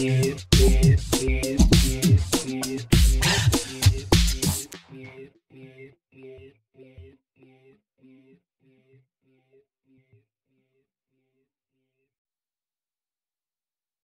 you.